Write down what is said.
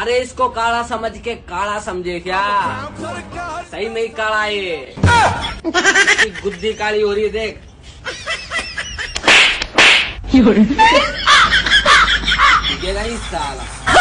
अरे इसको काला समझ के काला समझे क्या? सही में ही काला ये। गुद्दी काली हो रही है देख। ये नहीं साला